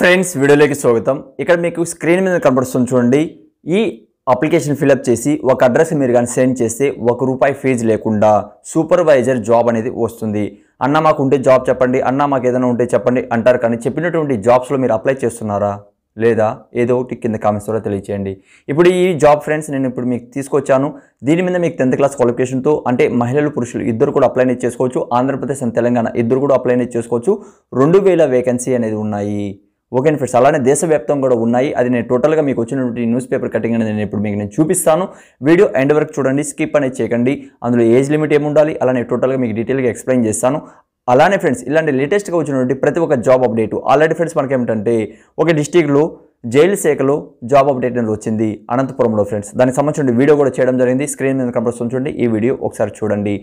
Friends వీడియోలోకి స్వాగతం. ఇక్కడ మీకు స్క్రీన్ మీద కనబడుతుంది చూడండి ఈ అప్లికేషన్ ఫిలప్ చేసి ఒక అడ్రస్ మీరు కానీ సెండ్ చేస్తే ఒక రూపాయి ఫీజు లేకుండా సూపర్వైజర్ జాబ్ అనేది వస్తుంది. అన్న మాకు ఉంటే జాబ్ చెప్పండి అన్న మాకు ఏదైనా ఉంటే చెప్పండి అంటారు కానీ చెప్పినటువంటి జాబ్స్లో మీరు అప్లై చేస్తున్నారా లేదా ఏదో ఒకటి కింద కామెంట్స్ ద్వారా తెలియచేయండి. ఇప్పుడు ఈ జాబ్ ఫ్రెండ్స్ నేను ఇప్పుడు మీకు తీసుకొచ్చాను. దీని మీద మీకు టెన్త్ క్లాస్ క్వాలిఫికేషన్తో అంటే మహిళలు పురుషులు ఇద్దరు కూడా అప్లై చేసుకోవచ్చు. ఆంధ్రప్రదేశ్ అండ్ తెలంగాణ ఇద్దరు కూడా అప్లై చేసుకోవచ్చు. రెండు వేల వేకెన్సీ అనేది ఉన్నాయి. ఓకే ఫ్రెండ్స్ అలానే దేశవ్యాప్తంగా కూడా ఉన్నాయి. అది నేను టోటల్గా మీకు వచ్చినటువంటి న్యూస్ పేపర్ కటింగ్ అనేది నేను ఇప్పుడు మీకు నేను చూపిస్తాను. వీడియో ఎండ్ వరకు చూడండి స్కిప్ అనేది చేయకండి. అందులో ఏజ్ లిమిట్ ఏముండాలి అలానే టోటల్గా మీకు డీటెయిల్గా ఎక్స్ప్లెయిన్ చేస్తాను. అలానే ఫ్రెండ్స్ ఇలాంటి లేటెస్ట్గా వచ్చినటువంటి ప్రతి ఒక్క జాబ్ అప్డేట్. ఆల్రెడీ ఫ్రెండ్స్ మనకి ఏమిటంటే ఒక డిస్టిక్లో జైలు శాఖలో జాబ్ అప్డేట్ అనేది వచ్చింది అనంతపురంలో ఫ్రెండ్స్. దానికి సంబంధించిన వీడియో కూడా చేయడం జరిగింది. స్క్రీన్ మీద కనపడుతుంది చూడండి ఈ వీడియో ఒకసారి చూడండి.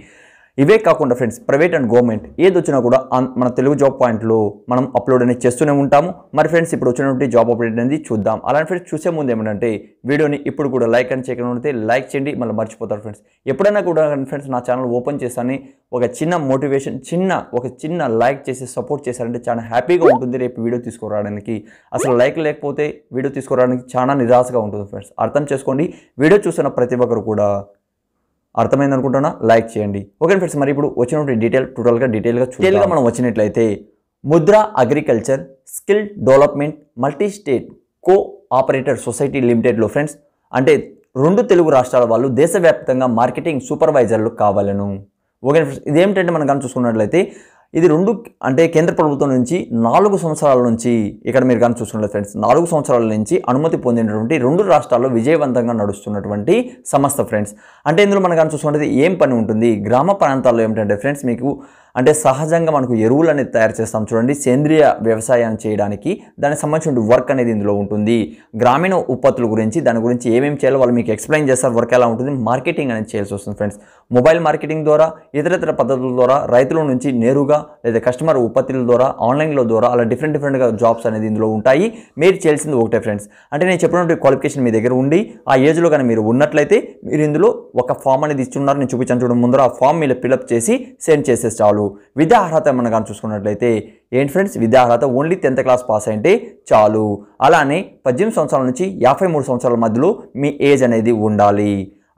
ఇవే కాకుండా ఫ్రెండ్స్ ప్రైవేట్ అండ్ గవర్నమెంట్ ఏది వచ్చినా కూడా మన తెలుగు జాబ్ పాయింట్లో మనం అప్లోడ్ అనేది చేస్తూనే ఉంటాము. మరి ఫ్రెండ్స్ ఇప్పుడు వచ్చినటువంటి జాబ్ అప్డేట్ అనేది చూద్దాం. అలానే ఫ్రెండ్స్ చూసే ముందు ఏమంటే వీడియోని ఇప్పుడు కూడా లైక్ అని చేయకుండా ఉంటే లైక్ చేయండి మళ్ళీ మర్చిపోతారు ఫ్రెండ్స్. ఎప్పుడైనా కూడా ఫ్రెండ్స్ నా ఛానల్ ఓపెన్ చేస్తాను ఒక చిన్న మోటివేషన్ చిన్న ఒక చిన్న లైక్ చేసి సపోర్ట్ చేశారంటే చాలా హ్యాపీగా ఉంటుంది. రేపు వీడియో తీసుకురావడానికి అసలు లైక్ లేకపోతే వీడియో తీసుకురావడానికి చాలా నిరాశగా ఉంటుంది ఫ్రెండ్స్. అర్థం చేసుకోండి. వీడియో చూస్తున్న ప్రతి ఒక్కరు కూడా అర్థమైంది అనుకుంటున్నా? లైక్ చేయండి. ఓకే ఫ్రెండ్స్ మరి ఇప్పుడు వచ్చినటువంటి డీటెయిల్ టోటల్గా డీటెయిల్గా డీటెయిల్గా మనం వచ్చినట్లయితే Mudra agriculture skill development multi state co operator society లిమిటెడ్లో friends అంటే రెండు తెలుగు రాష్ట్రాల వాళ్ళు దేశవ్యాప్తంగా మార్కెటింగ్ సూపర్వైజర్లు కావాలను. ఓకే ఫ్రెండ్స్ ఇదేమిటంటే మనం కానీ చూసుకున్నట్లయితే ఇది రెండు అంటే కేంద్ర ప్రభుత్వం నుంచి నాలుగు సంవత్సరాల నుంచి ఇక్కడ మీరు కానీ చూస్తున్నారు ఫ్రెండ్స్ నాలుగు సంవత్సరాల నుంచి అనుమతి పొందినటువంటి రెండు రాష్ట్రాల్లో విజయవంతంగా నడుస్తున్నటువంటి సంస్థ ఫ్రెండ్స్. అంటే ఇందులో మనం కానీ చూసుకుంటే ఏం పని ఉంటుంది? గ్రామ ప్రాంతాల్లో ఏమిటంటే ఫ్రెండ్స్ మీకు అంటే సహజంగా మనకు ఎరువులు అనేది తయారు చేస్తాం చూడండి. సేంద్రియ వ్యవసాయం చేయడానికి దానికి సంబంధించిన వర్క్ అనేది ఇందులో ఉంటుంది. గ్రామీణ ఉత్పత్తుల గురించి దాని గురించి ఏమేమి చేయాలో వాళ్ళు మీకు ఎక్స్ప్లెయిన్ చేస్తారు. వర్క్ ఎలా ఉంటుంది? మార్కెటింగ్ అనేది చేయాల్సి వస్తుంది ఫ్రెండ్స్. మొబైల్ మార్కెటింగ్ ద్వారా ఇతరతర పద్ధతుల ద్వారా రైతుల నుంచి నేరుగా లేదా కస్టమర్ ఉత్పత్తుల ద్వారా ఆన్లైన్లో ద్వారా అలా డిఫరెంట్ డిఫరెంట్గా జాబ్స్ అనేది ఇందులో ఉంటాయి. మీరు చేయాల్సింది ఒకటే ఫ్రెండ్స్. అంటే నేను చెప్పినటువంటి క్వాలిఫికేషన్ మీ దగ్గర ఉండి ఆ ఏజ్లో కానీ మీరు ఉన్నట్లయితే మీరు ఇందులో ఒక ఫామ్ అనేది ఇస్తున్నారు. నేను చూపించాను చూడండి ముందర. ఆ ఫామ్ మీరు ఫిలప్ చేసి సెండ్ చేసేసి చాలు. విద్యా అర్హత మనం కానీ చూసుకున్నట్లయితే ఏంటి ఫ్రెండ్స్ విద్యా అర్హత ఓన్లీ టెన్త్ క్లాస్ పాస్ అయితే చాలు. అలానే పద్దెనిమిది సంవత్సరాల నుంచి యాభై మూడు సంవత్సరాల మధ్యలో మీ ఏజ్ అనేది ఉండాలి.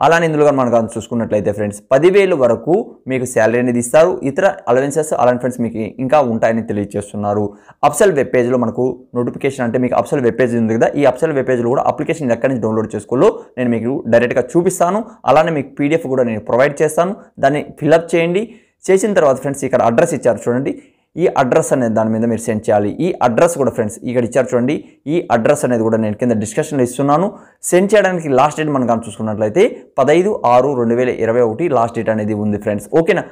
అలానే ఇందులో మనం కానీ చూసుకున్నట్లయితే ఫ్రెండ్స్ పదివేలు వరకు మీకు శాలరీ అనేది ఇస్తారు. ఇతర అలవెన్సెస్ అలాంటి ఫ్రెండ్స్ మీకు ఇంకా ఉంటాయని తెలియజేస్తున్నారు. అప్సెల్ వెబ్ పేజ్లో మనకు నోటిఫికేషన్ అంటే మీకు అప్సెల్ వెబ్ పేజ్ ఉంది కదా ఈ అప్సెల్ వెబ్ పేజ్లో కూడా అప్లికేషన్ ఎక్కడి నుంచి డౌన్లోడ్ చేసుకోవాలో నేను మీకు డైరెక్ట్గా చూపిస్తాను. అలానే మీకు పీడిఎఫ్ కూడా నేను ప్రొవైడ్ చేస్తాను. దాన్ని ఫిలప్ చేయండి. చేసిన తర్వాత ఫ్రెండ్స్ ఇక్కడ అడ్రస్ ఇచ్చారు చూడండి. ఈ అడ్రస్ అనేది దాని మీద మీరు సెండ్ చేయాలి. ఈ అడ్రస్ కూడా ఫ్రెండ్స్ ఇక్కడ ఇచ్చారు చూడండి. ఈ అడ్రస్ అనేది కూడా నేను కింద డిస్కషన్లో ఇస్తున్నాను. సెండ్ చేయడానికి లాస్ట్ డేట్ మనం కానీ చూసుకున్నట్లయితే పదహైదు ఆరు రెండు వేల ఇరవై ఒకటి లాస్ట్ డేట్ అనేది ఉంది ఫ్రెండ్స్. ఓకేనా?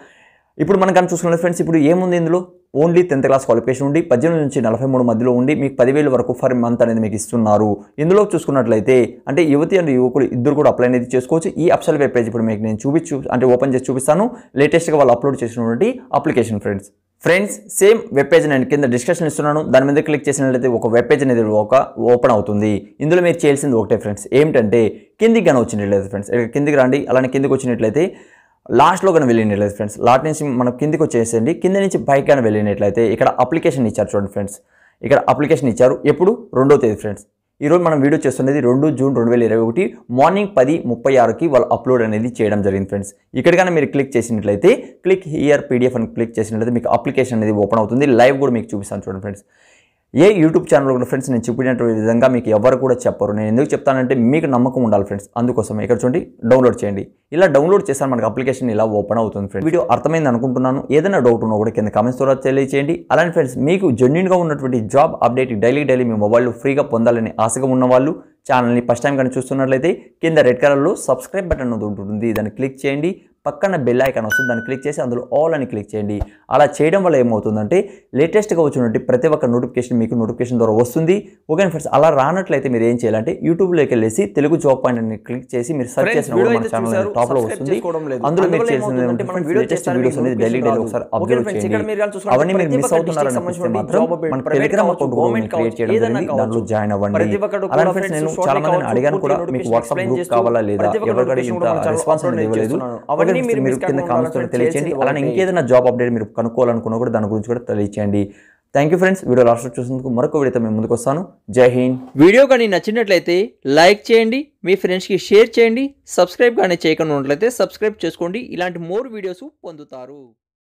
ఇప్పుడు మనం కానీ చూసుకున్నట్టు ఫ్రెండ్స్ ఇప్పుడు ఏముంది ఇందులో? ఓన్లీ టెన్త్ క్లాస్ క్వాలిఫికేషన్ ఉండి పద్దెనిమిది నుంచి నలభై మూడు మధ్యలో ఉండి మీకు పదివేలు వరకు ఫర్ మంత్ అనేది మీకు ఇస్తున్నారు. ఇందులో చూసుకున్నట్లయితే అంటే యువతి అండ్ యువకులు ఇద్దరు కూడా అప్లై అనేది చేసుకోవచ్చు. ఈ అప్సల్ వెబ్ పేజ్ ఇప్పుడు మీకు నేను చూపించు అంటే ఓపెన్ చేసి చూపిస్తాను. లేటెస్ట్గా వాళ్ళు అప్లోడ్ చేసినటువంటి application friends friends same web page నేను కింద డిస్కషన్ ఇస్తున్నాను. దాని మీద క్లిక్ చేసినట్లయితే ఒక వెబ్ పేజ్ అనేది ఒక ఓపెన్ అవుతుంది. ఇందులో మీరు చేయాల్సింది ఒకటే ఫ్రెండ్స్ ఏమిటంటే కిందికి కానీ వచ్చినట్లయితే ఫ్రెండ్స్ ఇక్కడ కిందికి రండి. అలానే కిందికి వచ్చినట్లయితే లాస్ట్లో కానీ వెళ్ళినట్లయితే ఫ్రెండ్స్ లాట్ నుంచి మనం కిందికి వచ్చేసేయండి. కింద నుంచి పైకి కానీ వెళ్ళినట్లయితే ఇక్కడ అప్లికేషన్ ఇచ్చారు చూడండి ఫ్రెండ్స్ ఇక్కడ అప్లికేషన్ ఇచ్చారు. ఎప్పుడు? రెండో తేదీ ఫ్రెండ్స్ ఈరోజు మనం వీడియో చేస్తున్నది రెండు జూన్ రెండు వేల ఇరవై ఒకటి మార్నింగ్ పది ముప్పై ఆరుకి వాళ్ళు అప్లోడ్ అనేది చేయడం జరిగింది ఫ్రెండ్స్ ఇక్కడికైనా మీరు క్లిక్ చేసినట్లయితే క్లిక్ హియర్ పీడిఎఫ్ అని క్లిక్ చేసినట్లయితే మీకు అప్లికేషన్ అనేది ఓపెన్ అవుతుంది. లైవ్ కూడా మీకు చూపిస్తాను చూడండి ఫ్రెండ్స్ ఏ యూట్యూబ్ ఛానల్ కూడా ఫ్రెండ్స్ నేను చెప్పినటువంటి విధంగా మీకు ఎవరు కూడా చెప్పరు. నేను ఎందుకు చెప్తానంటే మీకు నమ్మకం ఉండాలి ఫ్రెండ్స్. అందుకోసం ఇక్కడ చూడండి డౌన్లోడ్ చేయండి. ఇలా డౌన్లోడ్ చేస్తాను మనకి అప్లికేషన్ ఇలా ఓపెన్ అవుతుంది ఫ్రెండ్స్. వీడియో అర్థమైంది అనుకుంటున్నాను. ఏదైనా డౌట్ ఉన్నా కూడా కింద కామెంట్స్ ద్వారా తెలియచేయండి. అలానే ఫ్రెండ్స్ మీకు జెన్యున్గా ఉన్నటువంటి జాబ్ అప్డేట్ డైలీ డైలీ మీ మొబైల్లో ఫ్రీగా పొందాలని ఆశగా ఉన్న వాళ్ళు ఛానల్ని ఫస్ట్ టైం కానీ చూస్తున్నట్లయితే కింద రెడ్ కలర్లో సబ్స్క్రైబ్ బటన్ ఉంటుంది. దాన్ని క్లిక్ చేయండి. పక్కన బెల్ ఐకాన్ వస్తుంది దాన్ని క్లిక్ చేసి అందులో ఆల్ అని క్లిక్ చేయండి. అలా చేయడం వల్ల ఏమవుతుందంటే లేటెస్ట్గా వచ్చినటువంటి ప్రతి ఒక్క నోటిఫికేషన్ మీకు నోటిఫికేషన్ ద్వారా వస్తుంది. ఓకే ఫ్రెండ్స్ అలా రానట్లయితే మీరు ఏం చేయాలంటే యూట్యూబ్లోకి వెళ్ళేసి తెలుగు జాబ్ పాయింట్ అని క్లిక్ చేసి మీరు సెర్చ్ చేసిన మన ఛానల్ చూశారు, టాప్లో వస్తుంది. అందులో మీరు video లేటెస్ట్ వీడియోస్ అనేది డైలీ డైలీ. ఒకసారి friends, చేయండి. అవన్నీ మీరు మిస్ అవుతున్నారని మాత్రం మన టెలిగ్రామ్ అకౌంట్ క్రియేట్ చేయడం జరిగింది. దాంట్లో. జాయిన్ అవ్వండి. అలానే ఫ్రెండ్స్ నేను చాలా మందిని అడిగాను కూడా మీకు వాట్సాప్ గ్రూప్ కావాలా లేదా? ఎవరికైనా ఇంత రెస్పాన్స్ అనేది ఇవ్వలేదు. మీరు కింద కామెంట్స్ తెలియచేయండి. అలానే. ఇంకేదైనా జాబ్ అప్డేట్ మీరు కనుక్కోవాలనుకున్నా కూడా దాని గురించి కూడా తెలియచేయండి. Thank you friends video last చూసినందుకు మరొక వీడియోతో మేము ముందుకు వస్తాను. జై హింద్ వీడియో కానీ నచ్చినట్లయితే లైక్ చేయండి మీ ఫ్రెండ్స్కి షేర్ చేయండి సబ్స్క్రైబ్ కానీ చేయకుండా ఉన్నట్లయితే సబ్స్క్రైబ్ చేసుకోండి. ఇలాంటి మోర్ వీడియోస్ పొందుతారు.